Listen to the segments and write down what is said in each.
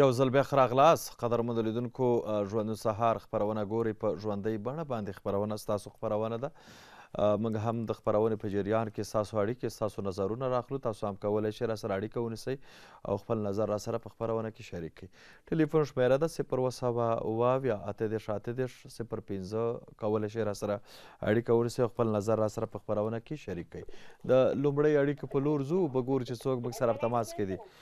یو ځل بیا ښه راغلاست قدرمنو لیدونکو ژوندون سهار خپرونه ګورئ په ژوندۍ بڼه باندې خپرونه ستاسو خپرونه ده موږ هم د خپرونې په جریان کې ستاسو اړیکې ستاسو نظرونه راخلو تاسو هم کولی شئ را سره اړیکه ونیسئ او خپل نظر را سره په خپرونه کې شریک کړئ ټلیفون شمېره ده صفر اووه سوه اووه اویا اته دېرش اته دېرش صفر پنځه کولی شئ را سره اړیکه ونیسئ او خپل نظر را سره په خپرونه کې شریک کړئ د لومړۍ اړیکې په لور ځو به ګورو چې څوک موږ سره په تماس کې دي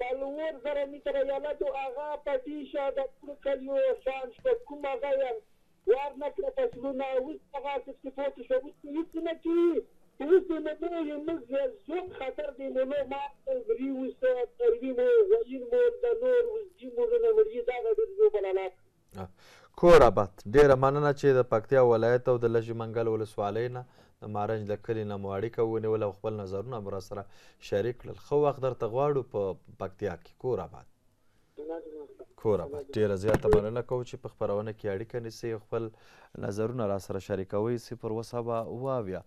څلور زره متره یالتو هغه پټی شه د ټولو کلیو شان شپه کوم هغه یه وار نه کړه فصلونه اوس به هغه سه څه پوته شه اوس به هیڅ نه کی خو اوس دی مو بو یی موږ یه زوند خطر دی مو لو ما ته وری اوس څاروی مو غویین مول د نور اوس دی مو لونه مړیی دا غه ډیر زو بلالا کړی. کور اباد ډېره مننه چې د پکتیا ولایت او د لژي منګل ولسوالۍ نه د مارنج له کلي نه مو اړیکه ونیوله او خپل نظرونه مو راسره شریک کړل ښه وخت درته غواړو په پکتیا کې کور اباد کور اباد ډېره زیاته مننه کوو چې په خپرونه کې اړیکه نیسئ خپل نظرونه راسره شریکوئ صفر اووه سوه اووه اویا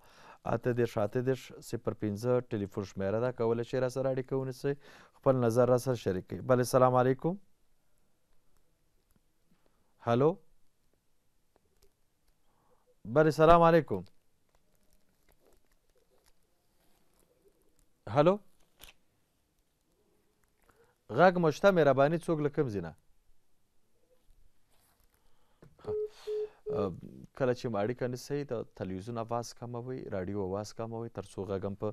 اته دېرش اته دېرش صفر پنځه ټلیفون شمېره ده کولی شئ راسره اړیکه ونیسئ خپل نظر راسره شریک کړئ بله سلام علیکم هلو بله سلام علیکم هلو غږ مشته مهرباني څوک له کوم ځای نه کله چې اړیکه نیسئ د تلویزیون اواز کموئ راډیو اواز کموئ تر څو غږ هم په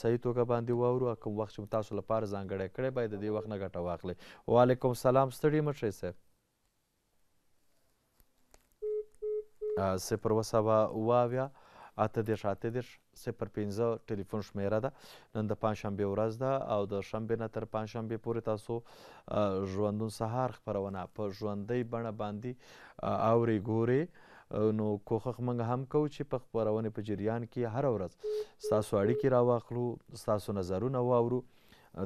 صحیح توګه باندې واورو او کوم وخت چې مو تاسو لپاره ځانګړی کړی باید د دې وخت نه ګټه واخلئ وعلیکم سلام ستړي مه شئ صاحب صفر اوه سوه اوه اویا اته دېرش اته دېرش صفر پنځه ټلیفون شمېره ده نن د پنجشنبې ورځ ده او د شنبې نه تر پنجشنبې پورې تاسو ژوندون سهار خپرونه په ژوندۍ بڼه باندې اورې ګورې نو کوښښ موږ هم کوو چې په خپرونې په جریان کې هره ورځ ستاسو اړیکې راواخلو ستاسو نظرونه واورو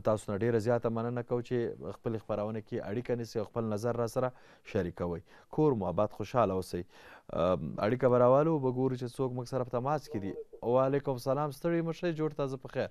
تاسو نه ډیره زیاته مننه کوو چې خپل خبرونه کې اړیکه نیسئ او خپل نظر را سره شریکوئ کور مو آباد خوشاله اوسئ اړیکه به راوالو به ګورو چې څوک موږ سره په تماس کې دي وعلیکم سلام ستړي مه شئ جوړ تازه په خیر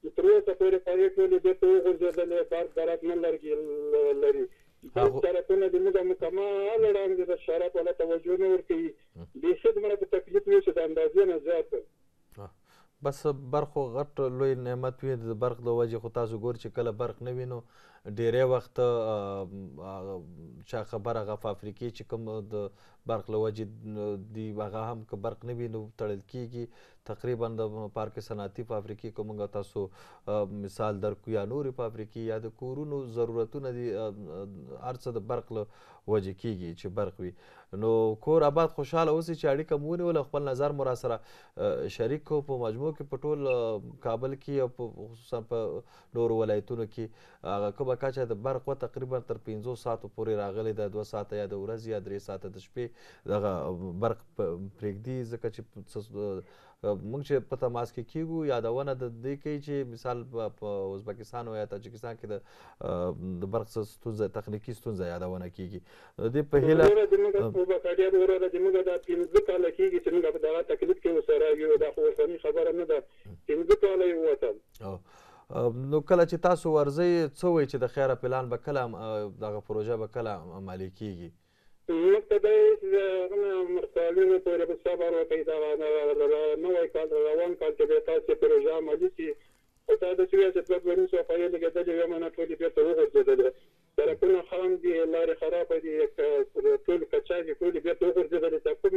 چې تر اوسه پورې په هغې ټولې بېرته وغورځېدلې برق برق نه لرګي لري بل طرفونه دې موږ مکمل ړانګ دي بس شراب ولا توجه نه ورکوي بیخي دومره په تکلیف یو چې د اندازې نه زیات بس برق خو غټ لوی نعمت وي د برق د وجې خو تاسو ګور چې کله برق نه وینو ډیری وخت چا خبره غف افریقې چې کوم د برق له وجې دی هغه هم که برق نه وینو تړل کیږي تقریبا د پارک صنعتي فابریکې که موږ تاسو مثال درکو یا نورې فابریکې یا د کورونو ضرورتونه دي هر څه د برق له وجې کېږي چې برق وي نو کور آباد خوشحاله اوسي چې اړیکه مو ونیوله خپل نظر مو راسره شریک کړو په مجموع کې په ټول کابل کې او خصوصا په نورو ولایتونو کې هغه کومه کچه د برق وه تقریبا تر پنځو ساعتو پورې راغلې ده، دوه ساعته یا د ورځې یا درې ساعته د شپې دغه برق پرېږدي ځکه چې موږ چې په تماس کې کېږو یادونه د دې کوي چې مثال په ازبکستان او یا تاجکستان کې د برق څه ستونزه تخنیکي ستونزه یادونه کېږي د دې په هیله وروره زموږ توبه فریاد وروره زموږ دا پنځه کاله کېږي چې موږ په دغه تکلیف کې اوسره یو دا خو اوسنۍ خبره نه ده پنځه کاله یې ووتل نو کله چې تاسو ورځئ څه وایي چې د خیره پلان به کله دغه پروژه به کله عملي کیږي؟ موږ ته دا وایي چې هغه مرکالونو پورې به صبر وکړئ دغه نوی کال روان کال کې به تاسو پروژه عملي شي خو دا داسې وایي چې دوه دوه نیم سوه پایې لګیدلې وې منه ټولې بیرته وغورځیدلې سرکونه خام دي لارې خرابه دي ټول کچا دي ټولې بیرته وغورځیدلې دا کوم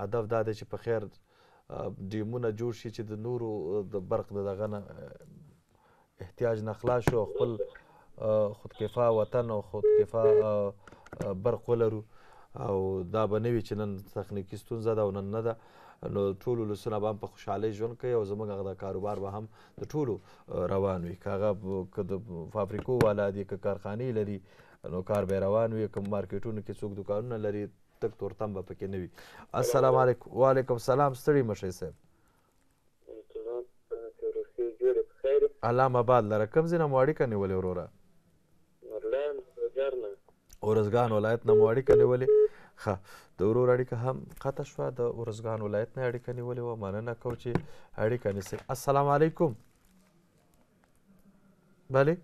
هدف دا دی چې په خیر ډیمونه جوړ شي چې د نورو د برق د دغه نه احتیاج نه خلاص شو خپل خودکفا وطن او خودکفا برق ولرو او دا به نه وي چې نن تخنیکي ستونزه ده او نن نه ده نو ټول ولسونه به هم په خوشحالۍ ژوند کوي او زموږ هغه کاروبار به هم د ټولو روان وي که هغه که د فابریکو والا دي که کارخانې لري نو کار به روان وي که مارکیټونو کې څوک دکانونه لري تک تورتم به پکې نه وي السلام علیکم وعلیکم سلام ستړي مشئ صاحب الله مباد لره کوم ځای نه مو اړیکه نیولې وروره ارزګان ولایت نه مو اړیکه نیولې ښه د ورور اړیکه هم قطع شوه د ارزګان ولایت نه اړیکه نیولې وه مننه کوو چې اړیکه نیسئ السلام علیکم بله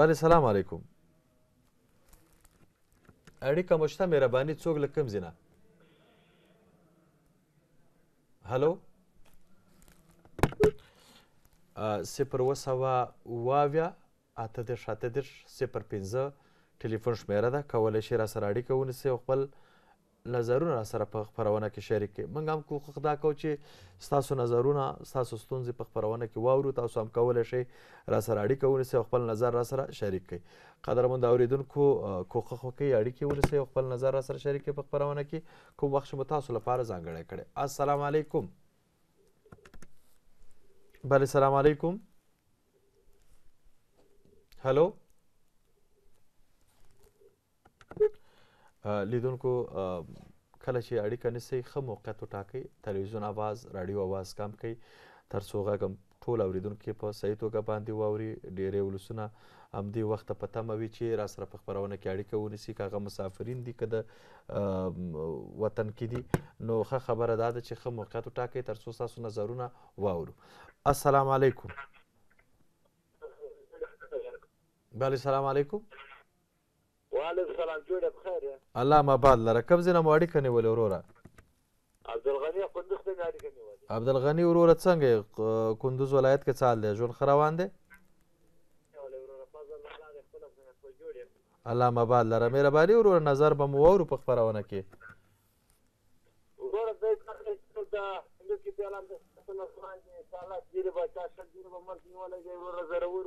بله سلام علیکم اړیکه مو شته مهرباني څوک له کوم ځای نه هلو صفر اوه سوه اوه اویا اته دېرش اته دېرش صفر پنځه ټلیفون شمېره ده کولی شئ راسره اړیکه ونیسئ او خپل نظرونه راسره په خپرونه کې شریک کړئ موږ هم کوښښ دا کوو چې ستاسو نظرونه ستاسو ستونزې په خپرونه کې واورو تاسو هم کولی شئ راسره اړیکه ونیسئ او خپل نظر راسره شریک کړئ قدرمند اوریدونکو کوښښ وکړئ اړیکې ونیسئ او خپل نظر راسره شریک کړئ په خپرونه کې کوم وخت چې مو تاسو لپاره ځانګړی کړی السلام علیکم بله سلام علیکم هلو لیدونکو کله چې اړیکه نیسئ ښه موقعیت وټاکئ تلویزیون اواز راډیو اواز کم کړئ تر څو غږ ټول اوریدونکي په صحیح توګه باندې واوري ډیری ولسونه همدې وخت په تمه وي چې را سره په خبرونه کې اړیکه ونیسي که هغه مسافرین دي که د وطن کې دي نو ښه خبره دا ده چې ښه موقعیت وټاکئ تر څو ستاسو نظرونه واورو السلام علیکم بله سلام علیکم وعلیکم سلام جوړ یې بخیر یې. الله مو اباد لره کوم ځای نه مو اړیکه نیولې وروره. عبدالغنی کندوز نه مې اړیکه نیولې. عبدالغنی وروره څنګه یې کندوز ولایت کې څه حال دی ژوند ښه روان دی؟ الله مباد لره مهرباني وروره نظر به مو واورو په خپرونه کې وروره زه د هندو کې بیا هم د سنت باندې انشاءالله ډېرې به چا شل ډېرې به مرګ نیولی دی وروره ضرور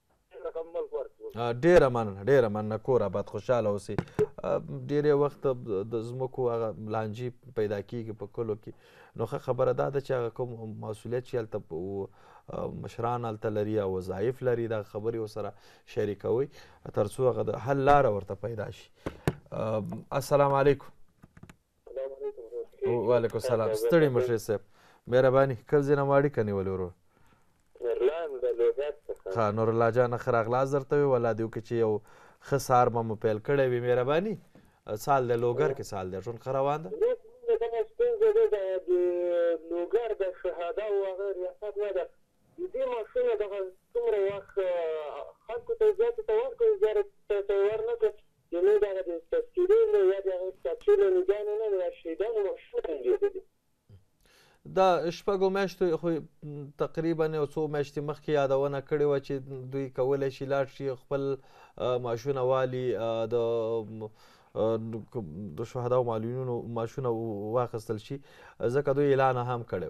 ډیره مننه ډیره مننه کور آباد خوشاله اوسې ډیره وخت د زمکو هغه لانجی پیدا کیږي په کلو کې نو ښه خبره دا ده چې هغه کوم مسولیت چې هلته مشران هلته لري او وظایف لري دا خبرې ورسره شریکوي ترڅو هغه د حل لاره ورته پیدا شي السلام علیکم وعلیکم سلام ستړي مشي صاحب مهرباني کم ځای نه مو اړیکه نیولې ورور نورلام د لوګر څخه ها نورالله جانه ښه راغلاست درته وي والله دې وکړي چې یو ښه سهار به مو پیل کړی وي مهرباني سال دی لوګر کې سال دی ژوند ښه روان ده دغه ستونزه ده دا د لوګر د شهاده او هغه ریاست نه ده د دې ماشونه دغه څومره وخت خلکو ته زیاتې ته ورکړو زیارت ته یې ورنه کړو زموږ دغه د تذکرې نه یا د هغه کتو نه مې دا نه نه دا شیدا نو ماشوم هم لیدلې. دا شپږو میاشتو خو تقریبا یو څو میاشتې مخکې یادونه کړې وه چې دوی کولی شي لاړ شي خپل معاشونه والي د د شهداو معلولینو معاشونه واخیستل شي ځکه دوی اعلان هم کړی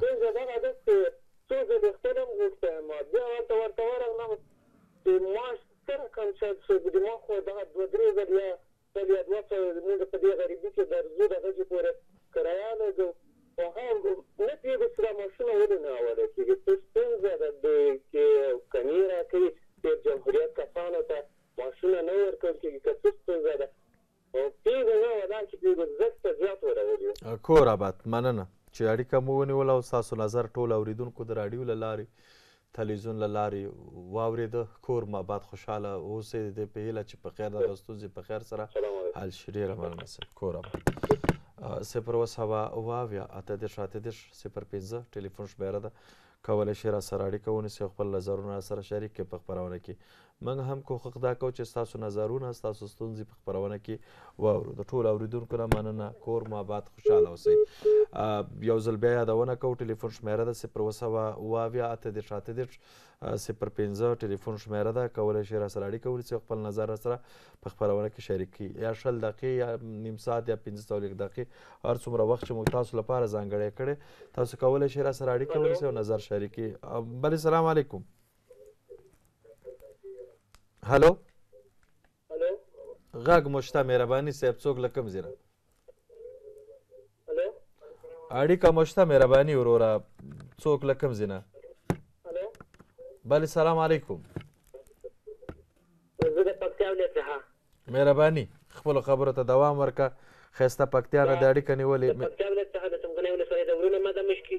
ډېر زبر عادت دی څو زه بېخپله هم غوښتی یم بیا هلته ورته ورغلم چې معاش څه رقم شد چې د ما خو دغه دوه درې زر یا سل یا دوه سوه موږ په دې غریبي کې درځو دغه جې پورې کرایه لګو خو هغه نه پوهېږو چې دا معاشونه ولې نه اوله کېږي څه ستونزه ده د کې کمې راکوي ډېر جمهوریت کسانو ته معاشونه نه ورکول کېږي که څه ستونزه ده. پرېږده نه اعلان چې پرېږده زښت ته زیات ورول یو. کور اباد مننه چې اړیکه مو ونیوله او ستاسو نظر ټولو اوریدونکو د راډیو له لارې تلویزیون له لارې واوریده کور مو اباد خوشحاله اوسې د دې په هیله چې په خیر دغه ستونزې په خیر سره حل شي ډیره مننه صاحب کور اباد صفر اوه سوه اوه اویا اته دېرش اته دېرش صفر پنځه ټلیفون شمیره ده کولی شئ راسره اړیکه ونیسئ او خپل نظرونه راسره شریک کړئ په خپرونه کې موږ هم کوښښ دا کوو چې ستاسو نظرونه ستاسو ستونزې په خپرونه کې واورو د ټولو اورېدونکو نه مننه کور مو آباد خوشحاله اوسئ یو ځل بیا یادونه کوو ټلیفون شمېره ده صفر اوه سوه اوه اویا اته دېرش اته دېرش صفر پنځه ټلیفون شمېره ده کولی شئ راسره اړیکه ونیسئ خپل نظر راسره په خپرونه کې شریک کړئ یا شل دقیقې یا نیم ساعت یا پنځه څلوېښت دقیقې هر څومره وخت چې موږ تاسو لپاره ځانګړی کړی تاسو کولی شئ راسره اړیکه ونیسئ او نظر شریک کړئ بله سلام علیکم هلو هلو غږ مشته مهرباني صاحب څوک لکم زیره هلو اړیکه مشته مهرباني وروره څوک لکم زینه هلو بله سلام علیکم زه د پکتیا ولایت څخه مهرباني خپلو خبرو ته دوام ورکړه ښایسته پکتیا نه د اړیکه نیولې د پکتیا ولایت څخه د څمکنۍ ولسوالۍ د ورونه ماده مشکي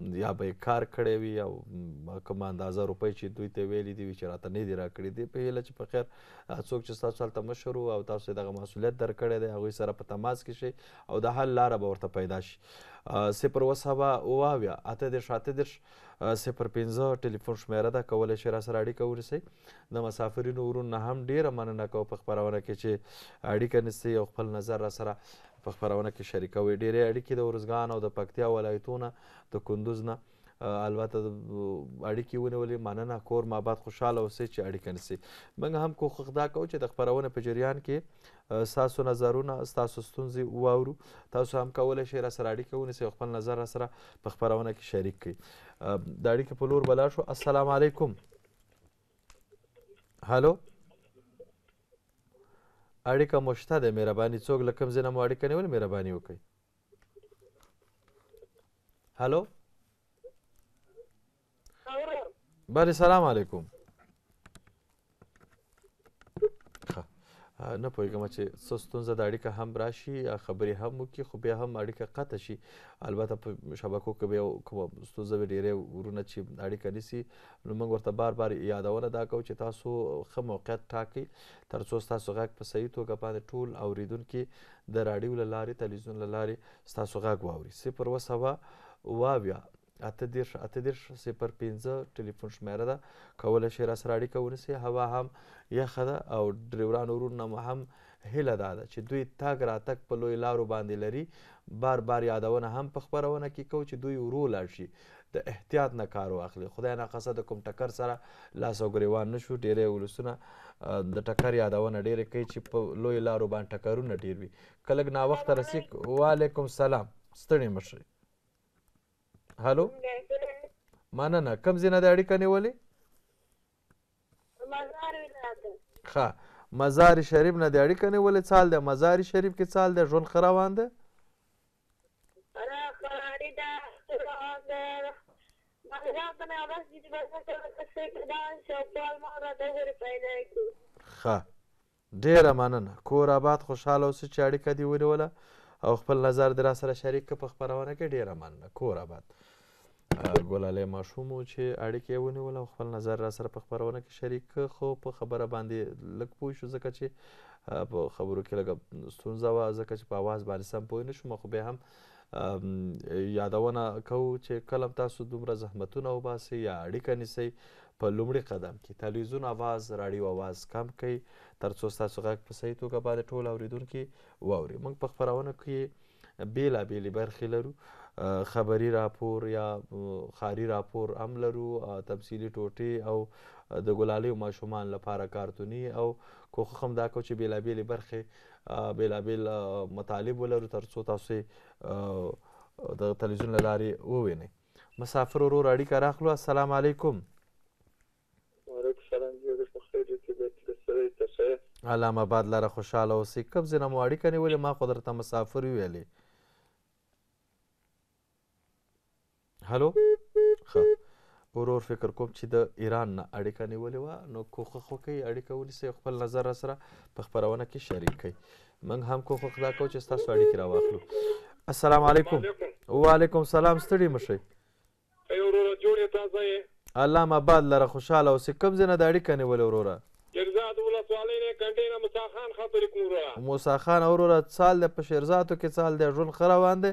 یا به یې کار کړی وي او کومه اندازه روپۍ چې دوی ته ویلي دي وي چې راته نه دي راکړي دي په هیله چې په خیر څوک چې ستاسو هلته مشر او تاسو دغه مسولیت درکړی دی هغوی سره په تماس کې شي او د حل لاره به ورته پیدا شي صفر اوه سوه اوه اویا اته دېرش اته دېرش صفر پنځه ټلیفون شمېره ده کولی شئ راسره اړیکه ونیسئ د مسافرینو ورونو نه هم ډیره مننه کوم په خپرونه کې چې اړیکه نیسئ او خپل نظر راسره په خپرونه کې شریکوي ډېرې اړیکې د ارزګان او د پکتیا ولایتونه د کندوز نه البته اړیکې ونیولې مننه کور ما بعد خوشاله اوسئ چې اړیکه نیسي موږ هم کوښښ دا کوو چې د خپرونې په جریان کې ستاسو نظرونه ستاسو ستونزې واورو تاسو هم کولی شئ را سره اړیکه ونیسئ او خپل نظر را سره په خپرونه کې شریک کړئ د اړیکې په لور به لاړ شو السلام علیکم هلو اړیکه مو شته ده مهرباني څوک له کوم ځای نه مو اړیکه نیولې مهرباني وکړئ هلو بله سلام علیکم ښه نه پوهیږم چې څه ستونزه د اړیکه هم راشي خبرې هم وکړي خو بیا هم اړیکه قطع شي البته په شبکو کې به کومه ستونزه وي ډیری ورونه چې اړیکه نیسي نو موږ ورته بار بار یادونه دا کوو چې تاسو ښه موقعیت ټاکئ تر څو ستاسو غږ په صحیح توګه باندې ټول اوریدونکي د راډیو له لارې تلویزیون له لارې ستاسو غږ واوري صفر اووه سوه اووه اویا اته دېرش اته دېرش صفر پنځه ټلیفون شمیره ده کولی شئ راسره اړیکه ونیسئ هوا هم یخه ده او ډریوران ورونه مو هم هیله دا ده چې دوی تګ راتګ په لوی لارو باندې لري بار بار یادونه هم په خبرونه کې کوو چې دوی ورو لاړ شي د احتیاط نه کار واخلي خدای ناقصه د کوم ټکر سره لاس او ګریوان نشو ډیری ولسونه د ټکر یادونه ډیره کوي چې په لوی لارو باندې ټکرونه ډیر وي کلګ نا وخت رسیک وعلیکم سلام ستړي مشري هالو مننه کوم ځای نه د اړیکه نیولې ښه مزار شریف نه د اړیکه نیولې څه حال دی مزار شریف کې څه حال دی ژوند ښه روان دی ښه ډېره مننه کور اباد خوشحاله اوسې چې اړیکه دې ونیوله او خپل نظر دې راسره شریک کړ په خپرونه کې ډېره مننه کور اباد ګلالی ماشوم و چې اړیکه یې ونیوله او خپل نظر را سره په خپرونه کې شریک کړ خو په خبره باندې لږ پوه شو ځکه چې په خبرو کې لږه ستونزه وه ځکه چې په اواز باندې سم پوه نه شو خو بیا هم یادونه کوو چې کله تاسو دومره زحمتونه وباسئ یا اړیکه نیسئ په لومړي قدم کې تلویزیون اواز راډیو اواز کم کړئ ترڅو ستاسو غږ په صحیح توګه باندې ټول اوریدونکي واوري موږ په خپرونه کې بیلابیلې برخې لرو خبری راپور یا خاري راپور هم لرو تمثیلي ټوټې او د ګلالیو ماشومان لپاره کارتوني او کوښښ هم دا کوو چې بیلابیلې برخې بیلابیل مطالب ولرو تر څو تاسو یې د تلویزیون له لارې ووینئ مسافر ورور اړیکه راخلو السلام علیکم وعلیکم السلام جوړ په خیر یې طبیعت له سره یې ته ښه یې علامه آباد لاره خوشحاله اوسئ کوم ځای نه مو اړیکه نیولې ما خو درته مسافر ویلې هلو ښه ورور فکر کوم چې د ایران نه اړیکه نیولې وه نو کوښښ وکړئ اړیکه ونیسئ خپل نظر را سره په خپرونه کې شریک کړئ موږ هم کوښښ دا کوو چې ستاسو اړیکې را واخلو السلام علیکم وعلیکم سلام ستړي مشئ ای وروره جوړ یې تازه یې الله م آباد لره خوشاله اوسې کوم ځای نه د اړیکه نیولې وروره شیرزاد ولسوالۍ نه کنډې نه موسی خان خبرې کوم وروره موسی خان وروره څال دی په شیرزاتو کې څال دی ژوند ښه روان دی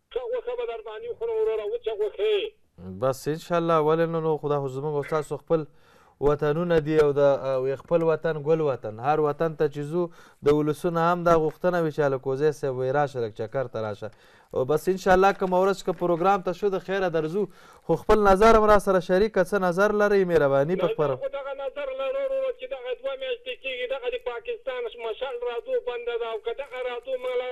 ښه غوښه به درباندې خورم وروره وچه غوښه. بس ان شاء الله ولې نه نو خدا خو زموږ او تاسو خپل وطنونه دي او د خپل وطن ګل وطن هر وطن ته چې ځو د ولسونه هم دا غوښتنه وي چې الکوزی صاحب وایي راشه لږ چکر ته راشه او بس ان شاء الله کومه ورځ که پروګرام ته شو د خیره درځو خو خپل نظر هم را سره شریک که څه نظر لرئ مهرباني په خبره خو دغه نظر لرو وروره چې دغه دوه میاشتې کېږي دغه د پاکستان مشال رادو بنده ده او که دغه رادو موږ له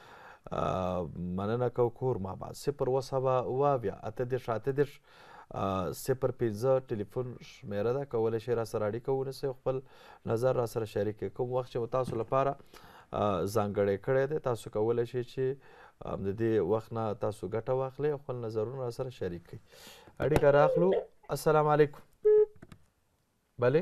مننه کو کور ماما صفر اوه سوه او اویا اته دېرش اته دېرش صفر پنځه ټلیفون شمیره ده کولی شئ راسره اړیکه ونیسئ او خپل نظر راسره شریک کړئ کوم وخت چې مو تاسو لپاره ځانګړی کړی دی تاسو کولی شئ چې د دې وخت نه تاسو ګټه واخلئ او خپل نظرونه راسره شریک کړئ اړیکه راخلو السلام علیکم بله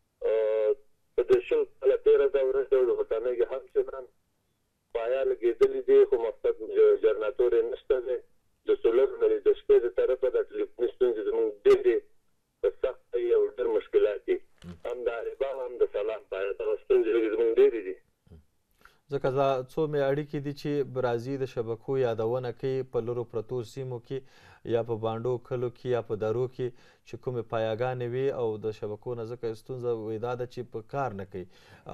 او په دېرشم کاله تېره دوره کې د اوسنۍ هم چنان پایا لګېدلي دي، خو مقصد جرناتورې نشته دی. د سولر ولې د شپې د طرفه دا ټلېفوني ستونزې زموږ ډېرې په سخته یې او ډېر مشکلات یې هم د عربا او هم د سلام پایا دغه ستونزې لږې زموږ ډېرې دي ځکه دا څو مې اړیکې دي چې برازي د شبکو یادونه کوي په لرو پرتو سیمو کې یا په بانډو کلو کې یا په درو کې چې کومې پایاګانې وي او د شبکو نه ځکه ستونزه وي دا ده چې په کار نه کوي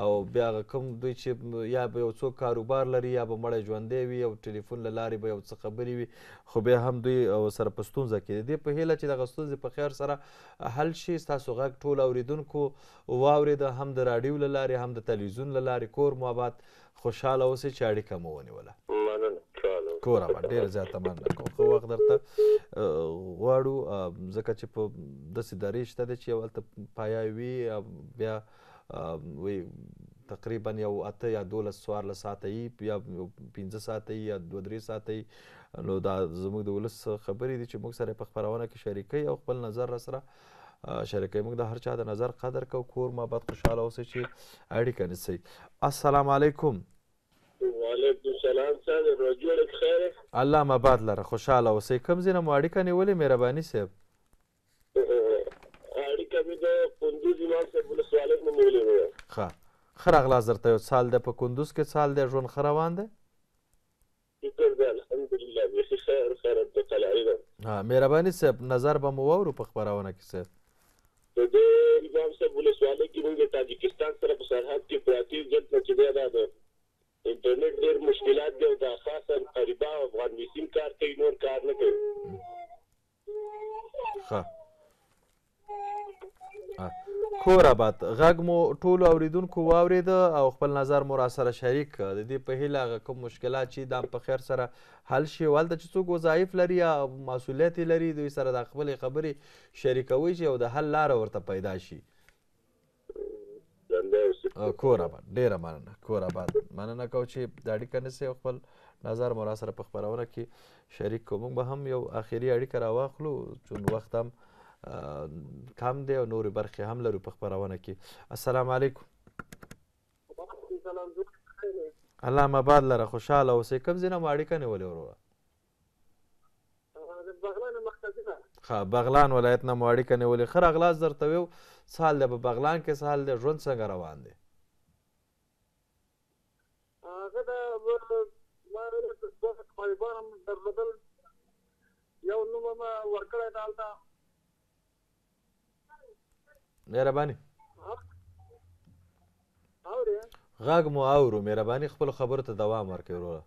او بیا هغه کوم دوی چې یا به یو څوک کاروبار لري یا به مړی ژوندی وي او ټلیفون له لارې به یو څه خبرې وي خو بیا هم دوی سره په ستونزه کې دي په هیله چې دغه ستونزې په خیر سره حل شي ستاسو غږ ټول اوریدونکو واورېده، هم د راډیو له لارې، هم د تلویزیون له لارې، کور مو اباد، خوشحاله اوسئ چې اړیکه مو ونیوله. مننه خوشحاله اوسې. کور اباد، ډېره زیاته مننه کوم، ښه وخت درته غواړو، ځکه چې په داسې درې شته دی چې یو هلته پایا وي او بیا وي تقریبا یو اته یا دولس څوارلس ساعته یي یا پنځه ساعته یي یا دوه درې ساعته یي، نو دا زموږ د ولس خبرې دي چې موږ سره یې په خپرونه کې شریکوي او خپل نظر راسره شریکوي موږ د هر چا د نظر قدر کو کور ما بد خوشاله اوسئ چې اړیکه نیسئ السلام علیکم وعلیکم السلام څنګه نو جوړ خیر الله مباد لره خوشاله اوسئ کوم ځینه مو اړیکه نیولې مهرباني صاحب اړیکه مې د کندوز امام صاحب ولسوالۍ نه نیولې وه ښه ښه راغلاست درته یو څال دی په کندوز کې څال دی ژوند ښه روان دی شکر ده الحمدالله بیخی خیر خیر د قلاری ده ها مهرباني صاحب نظر به مو واورو په خبرونه کې صاحب د دې امام صاحب ولسوالۍ کې موږ تاجکستان سره په سرحد کې پراتی دلته چې دا ده انټرنیټ ډیر مشکلات دی او دا خاصا قریبا افغان ویسیم کار کوي نور کار نه کوي ښه کور آباد غږ مو ټولو اوریدونکو واورید او خپل نظر مو را سره شریک کړ د دې په هیله هغه کوم مشکلات چې دا په خیر سره حل شي او هلته چې څوک وظایف لري یا مسؤلیت لري دوی سره د خپلې خبرې شریکوي چې او د حل لاره ورته پیدا شي کور آباد ډیره مننه کور آباد مننه کو چې د اړیکه نسې او خپل نظر مو را سره په خپرونه کې شریک کو موږ به هم یو اخیری اړیکه راواخلو چون وخت هم کم دی او نورې برخې هم لرو په خپرونه کې السلام علیکم الله مباد لره خوشاله اوسې کوم ځای نه مو اړیکه نیولې وروره د بغلان نه مخته ځي نه. ښه بغلان ولایت نه مو اړیکه نیولې. ښه راغلاست درته ویو. څه حال دی په بغلان کې څه حال دی ژوند څنګه روان دی. هغه د ما دوه طالبان هم درلودل یو نوم هم ورکړی ده هلته مهرباني غږ مو اورو مهرباني خپل خبرو ته دوام ورکړئ وروره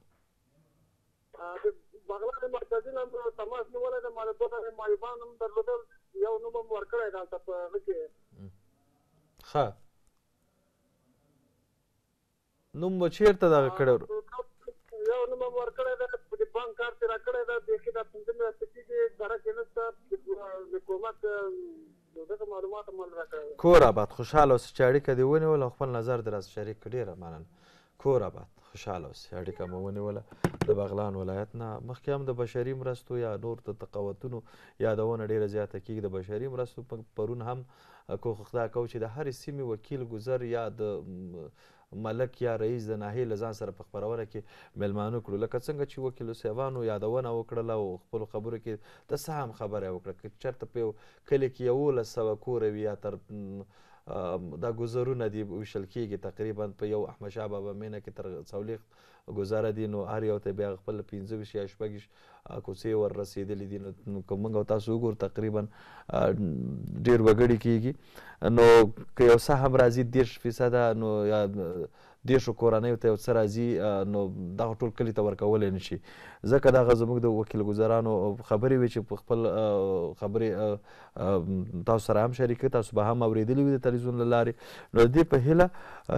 د بغلان مرکزي له مو تماس نیولی دی، ما د دوه تنه معیوبان هم درلودل، یو نوم هم ورکړی دی هلته په هغه کې. ښه نوم به چیرته دغه کړی یو نوم هم ورکړی دی، د بانک کارت یې راکړی دی، بیخي دا پنځه میاشتې کېږي، سړک یې نشته، د حکومت یو دغه معلومات مل راکړی وی. کور اباد خوشحاله اوسې چې اړیکه دې ونیوله او خپل نظر دې راڅخه شریک کړ ډیره مننه کور اباد خوشحاله اوسې اړیکه مو ونیوله د بغلان ولایت نه مخکې هم د بشري مرستو یا نور د تقاوتونو یادونه ډیره زیاته کیږي د بشري مرستو پرون هم کوښښ دا کوو چې د هرې سیمې وکیل ګذر یا د ملک یا رئیس د ناحیې له ځان سره په خپرونه کې مېلمانه کړو، لکه څنګه چې وکیلو صیبانو یادونه وکړله او خپلو خبرو کې د سهم خبره یې وکړه، که چېرته په یو کلي کې یوولس سوه کوره وي یا تر دا ګذرونه دي ویشل کېږي، تقریباً په یو احمدشاه بابا مېنه کې تر څولېښت ګذاره دي نو هر یو ته بیا خپل پنځه ویشت یا شپږ ویشت کوڅې ور رسیدلي دي نو که موږ او تاسو وګورو تقریبا ډیر وګړي کیږي نو که یو څه هم راځي دېرش فیصده نو یا دېرشو کورنیو ته یو څه راځي نو دغه ټول کلي ته ورکولی نه شي ځکه دغه زموږ د وکیل ګذرانو خبرې وې چې په خپل خبرې تاسو سره هم شریک تاسو به هم اوریدلی وي د تلویزیون له لارې نو د دې په هیله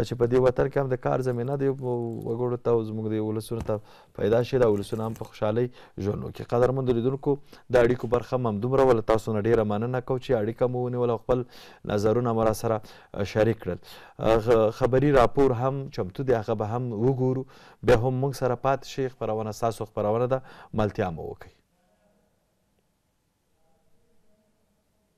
چې په دې وطن کې هم د کار زمینه د وګړو ته زموږ د ولسونو ته پیدا شي دا ولسونه هم په خوشحالۍ ژوند وکړي قدرمن لیدونکو د اړیکو برخه هم همدومره وله تاسو نه ډیره مننه کوو چې اړیکه مو ونیوله خپل نظرونه مو را سره شریک کړل خبري راپور هم چمتو دی هغه به هم وګورو بیا هم موږ سره پاتې شئ خپرونه ستاسو خپرونه ده ملتیا مو وکړئ.